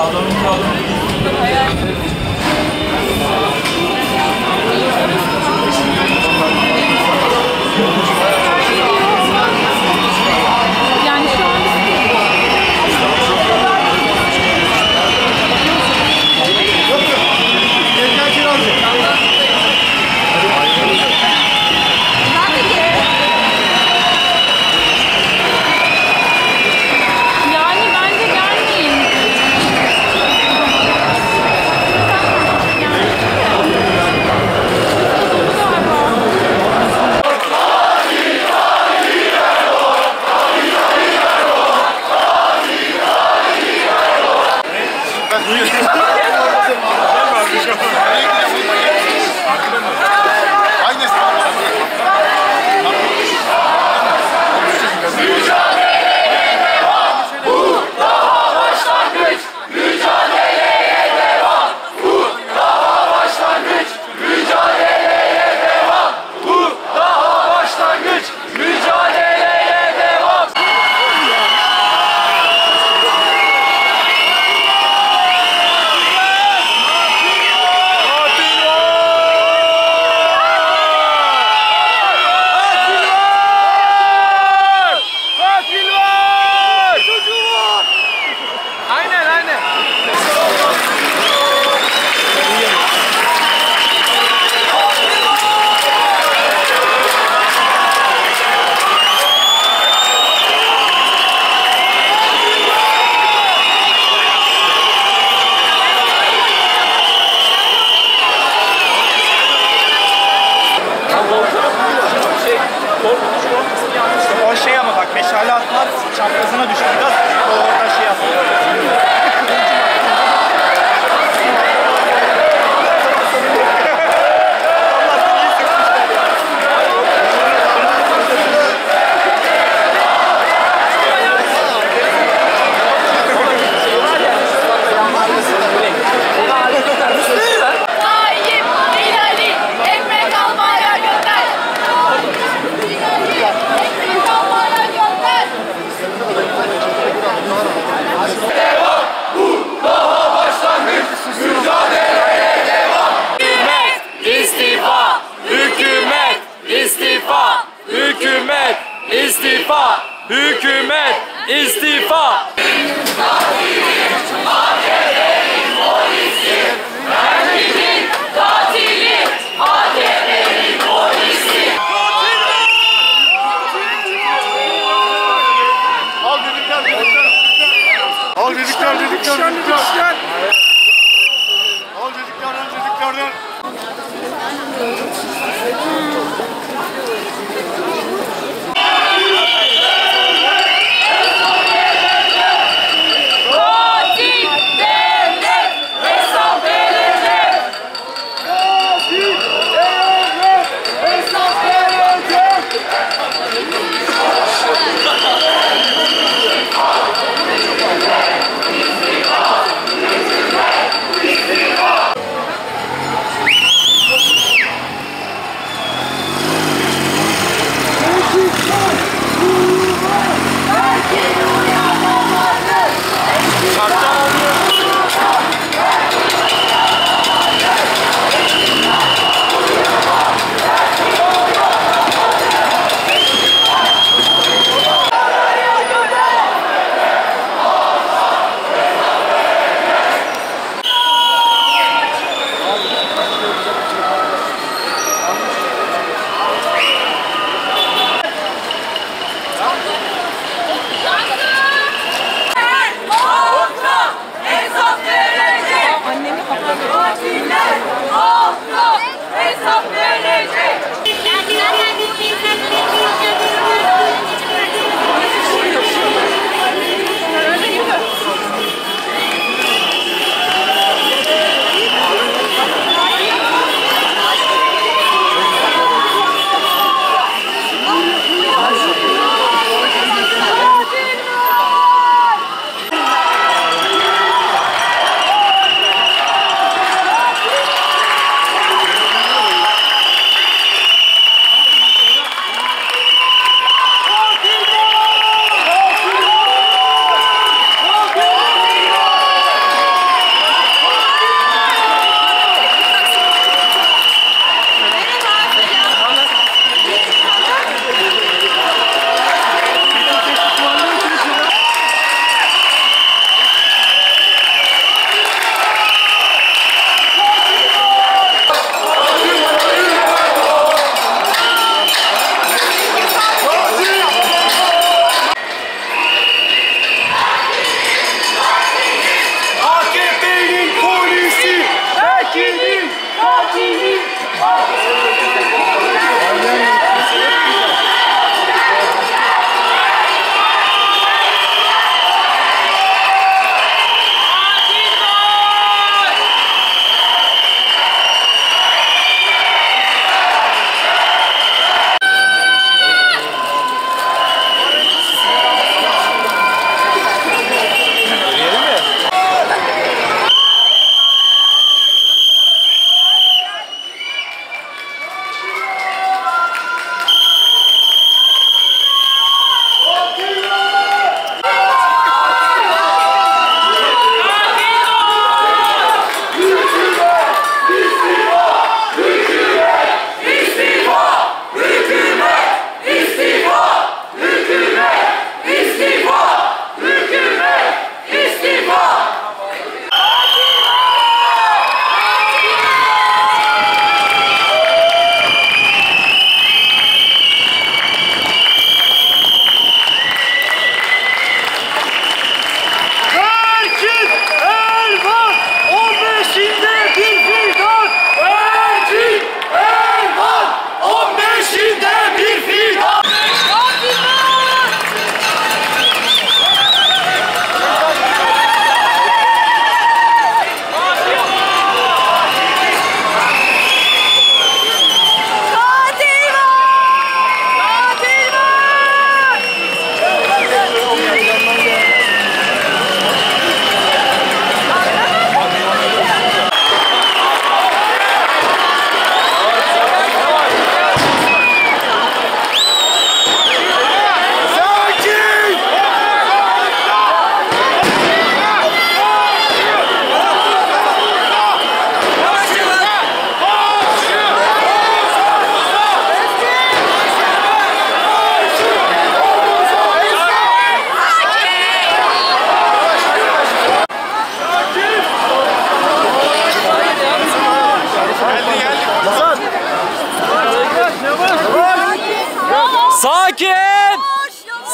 Adamın adamı meşale atlar çaprazına düştü biraz. Istifa!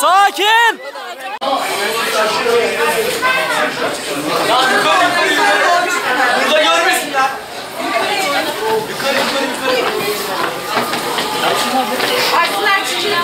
Sakin. Burada görmesinler. Açsınlar çiçeği.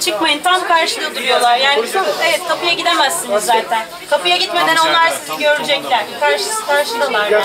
Çıkmayın tam karşıda duruyorlar. Yani evet kapıya gidemezsiniz zaten. Kapıya gitmeden onlar sizi görecekler. Karşı, karşıdalar yani.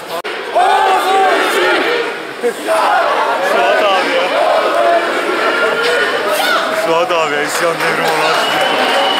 Suat abi ya. Suat abi ya. İsyan devrim olan.